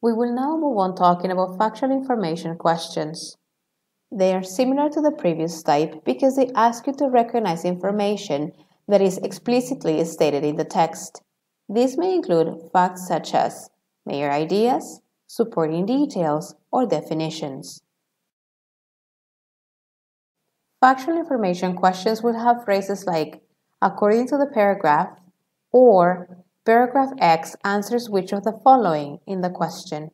We will now move on talking about factual information questions. They are similar to the previous type because they ask you to recognize information that is explicitly stated in the text. These may include facts such as mere ideas, supporting details, or definitions. Factual information questions will have phrases like according to the paragraph or paragraph X answers which of the following in the question.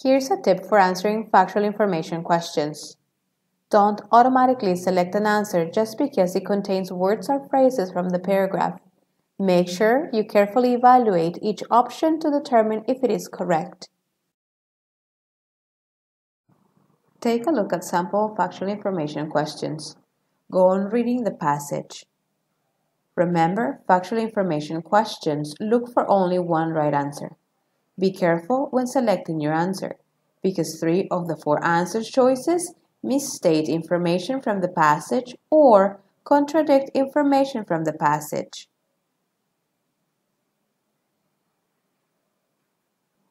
Here's a tip for answering factual information questions. Don't automatically select an answer just because it contains words or phrases from the paragraph. Make sure you carefully evaluate each option to determine if it is correct. Take a look at sample factual information questions. Go on reading the passage. Remember, factual information questions look for only one right answer. Be careful when selecting your answer, because three of the four answer choices misstate information from the passage or contradict information from the passage.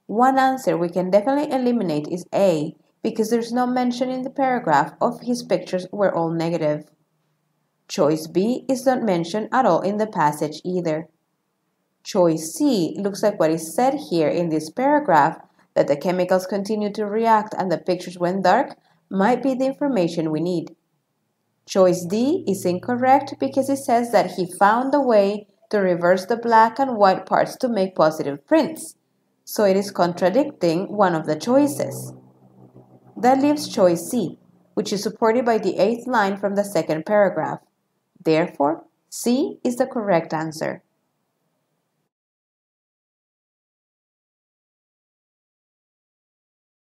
One answer we can definitely eliminate is A because there's no mention in the paragraph of his pictures were all negative. Choice B is not mentioned at all in the passage either. Choice C looks like what is said here in this paragraph that the chemicals continue to react and the pictures went dark might be the information we need. Choice D is incorrect because it says that he found a way to reverse the black and white parts to make positive prints, so it is contradicting one of the choices. That leaves choice C, which is supported by the eighth line from the second paragraph. Therefore, C is the correct answer.